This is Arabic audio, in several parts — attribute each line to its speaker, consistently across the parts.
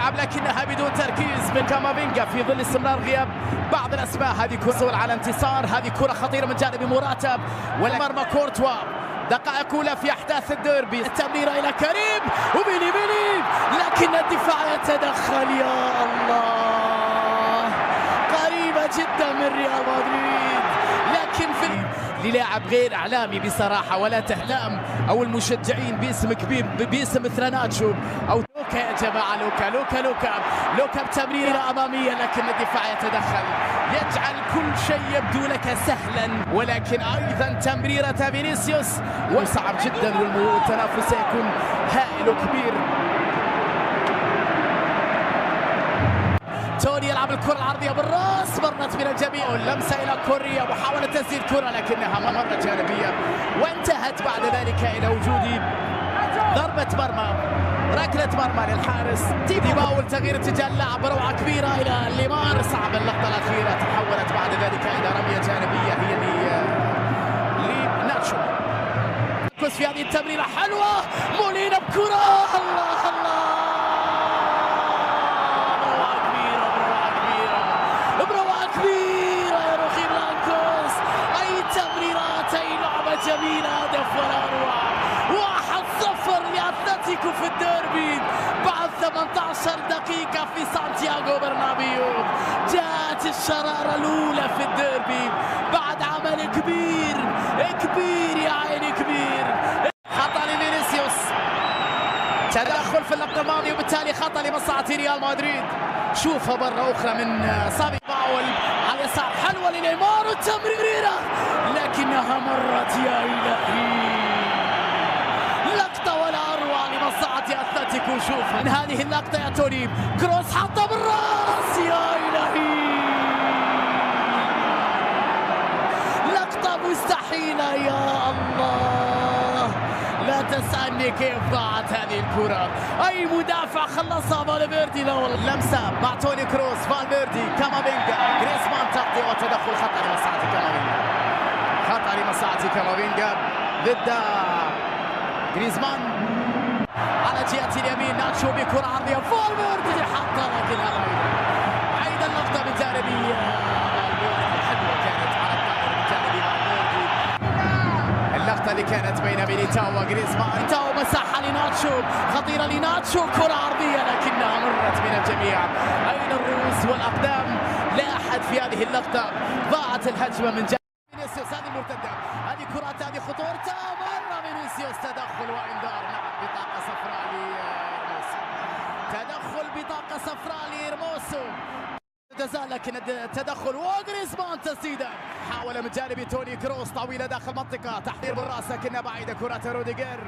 Speaker 1: لكنها بدون تركيز من كامافينجا في ظل استمرار غياب بعض الاسماء هذه كرة على انتصار هذه كرة خطيرة من جانب مراتب. والمرمى كورتوا دقائق أولى في أحداث الديربي. التمريره إلى كريم. وبيني بيني لكن الدفاع يتدخل يا الله. قريبة جدا من ريال مدريد. لكن في للاعب غير إعلامي بصراحة ولا تهتم أو المشجعين باسم كبير باسم مثل ناتشو أو يا جماعة لوكا لوكا لوكا لوكا بتمريرة أمامية لكن الدفاع يتدخل. يجعل كل شيء يبدو لك سهلا ولكن أيضا تمريرة فينيسيوس. وصعب جدا والتنافس سيكون هائل وكبير. توني يلعب الكرة العرضية بالراس مرت من الجميع. لمسة إلى كوريا محاولة تسديد كرة لكنها مرت جانبية وانتهت بعد ذلك إلى وجود ضربة مرمى. ركلة مرمى للحارس. تيبي باول تغيير اتجاه اللعب روعة كبيرة إلى الليمار صعب اللقطة الأخيرة تحولت بعد ذلك إلى رمية جانبية هي لناتشو. كوس في هذه التمريرة حلوة. مولينا بكرة. الله الله جميلة هدف ولا أروع واحد صفر لأتلتيكو في الديربي. بعد 18 دقيقة في سانتياغو برنابيو. جاءت الشرارة الأولى في الديربي. بعد عمل كبير كبير يا عيني كبير. خطأ لفينيسيوس. تدخل في اللقطة الماضية وبالتالي خطأ لمصلحة ريال مدريد. شوفها مرة أخرى من سامي باول. على اليسار حلوة لنيمار والتمريرة. لكنها مرت يا إلهي لقطة ولا أروع لمصلحة أتلتيكو شوف من هذه اللقطة يا توني. كروس حطه بالراس. يا إلهي. لقطة مستحيلة يا الله. لا تسألني كيف ضاعت هذه الكرة. أي مدافع خلصها؟ فالفيردي؟ لا والله. لمسة مع توني كروس. فالفيردي كامافينجا. جريسمان تغطية وتدخل. خطأ لمصلحة كامافينجا. خطأ لمصلحة كامافينجا. ضد جريزمان. على جهة اليمين ناتشو بكرة عرضية. فالفيردي حطها لكنها بعيدة عيد اللقطة بالجانبية حلوة كانت على الطائر بالجانبي فالفيردي اللقطة اللي كانت بين ميليتاو وجريزمان ميليتاو مساحة لناتشو. خطيرة لناتشو. كرة عرضية لكنها مرت من الجميع. أين الرؤوس والأقدام؟ لا أحد في هذه اللقطة. ضاعت الهجمة من جانب بطاقة صفراء لهيرموسو جزاء لكن التدخل. وجريزمان تسديده حاول من جانب توني كروس طويلة داخل المنطقة. تحضير بالرأس لكنها بعيده كرة روديجر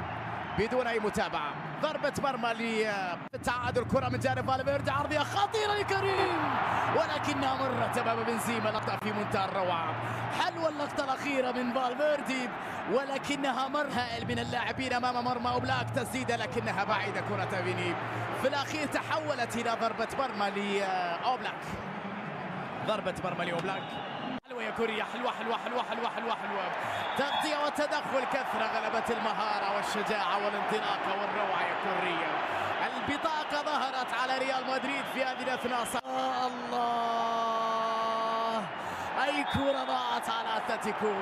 Speaker 1: بدون أي متابعة. ضربة مرمى للتعادل كره من جانب فالفيردي. عرضية خطيرة لكريم. ولكنها مرت أمام بنزيما. لقطه في منتهى الروعة. حلوة اللقطه الأخيرة من فالفيردي. ولكنها مر هائل من اللاعبين أمام مرمى أوبلاك. تسديدة لكنها بعيدة كرة فيني. في الأخير تحولت إلى ضربة مرمى لأوبلاك. ضربة مرمى لأوبلاك. يا كوريا حلوة حلوة حلوة حلوة حلوة حلوة. تغطية وتدخل كثرة غلبت المهارة والشجاعة والانطلاقة والروعة يا كوريا. البطاقة ظهرت على ريال مدريد في هذه الأثناء. الله. أي كرة ضاعت على أتلتيكو؟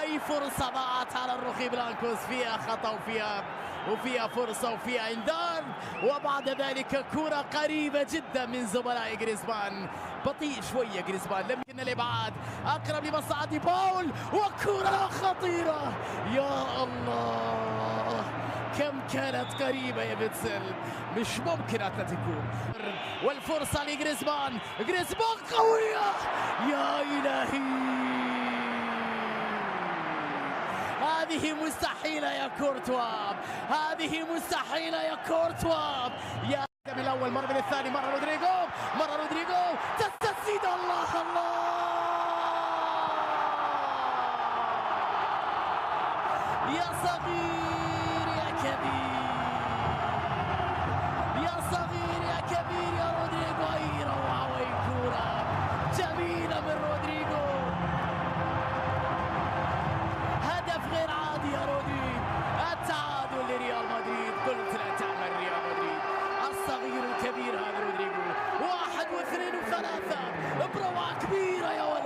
Speaker 1: أي فرصة ضاعت على الروخي بلانكوس فيها خطأ وفيها وفيها فرصة وفيها إنذار. وبعد ذلك كرة قريبة جدا من زملاء جريزمان. بطيء شوية جريزمان. لم يكن الإبعاد أقرب لمصلحة باول وكرة خطيرة. يا الله. كم كانت قريبة يا فيتسل مش ممكن أتلتيكو. والفرصة لجريزمان. جريزمان قوية! يا إلهي! هذه مستحيلة يا كورتوا هذه مستحيلة يا كورتوا يا من الأول مرة من الثاني مرة رودريجو مرة رودريجو تسديد الله الله! يا صغير! كبير يا صغير يا كبير يا رودريجو أي روعه وين كورة جميلة من رودريجو. هدف غير عادي يا رودري التعادل لريال مدريد. قلت لا تعمل ريال مدريد. الصغير الكبير هذا رودريجو. واحد واثنين وثلاثة. بروعة كبيرة يا ولد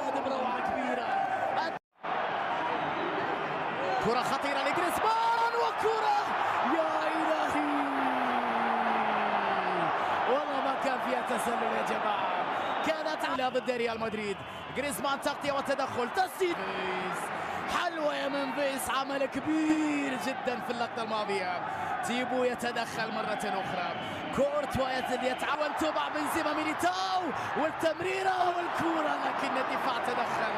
Speaker 1: كان فيها تسلل يا جماعة. كانت على ضد ريال مدريد. جريزمان تغطية وتدخل. تسديد. حلوة يا ممفيس. عمل كبير جدا في اللقطة الماضية. تيبو يتدخل مرة أخرى. كورتوا يتعاون. تبع بنزيما. ميليتاو والتمريرة والكورة لكن الدفاع تدخل.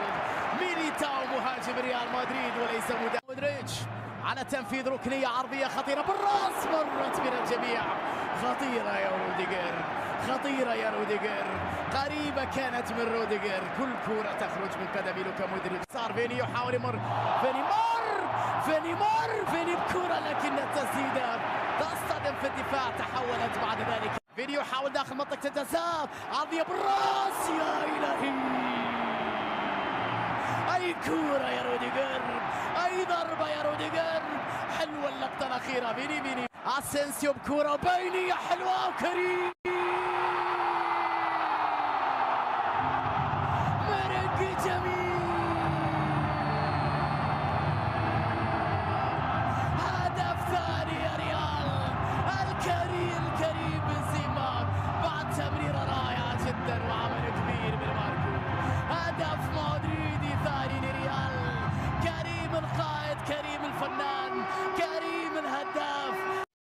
Speaker 1: ميليتاو مهاجم ريال مدريد وليس مودريتش. على تنفيذ ركنية عرضية خطيرة. بالراس مرت من الجميع. خطيرة يا روديجر خطيرة يا روديجر قريبة كانت من روديجر كل كرة تخرج من قدم لوكا مودريتش. صار فيني يحاول يمر. فيني مر. فيني مر. فيني بكرة لكن التسديدة تصطدم في الدفاع. تحولت بعد ذلك. فيني يحاول داخل منطقة الجزاء. عرضية بالراس. يا إلهي. كورة يا روديجر. أي ضربة يا روديجر. حلوة اللقطة الأخيرة. فيني فيني. أسينسيو بكورة. بينية حلوة وكريم.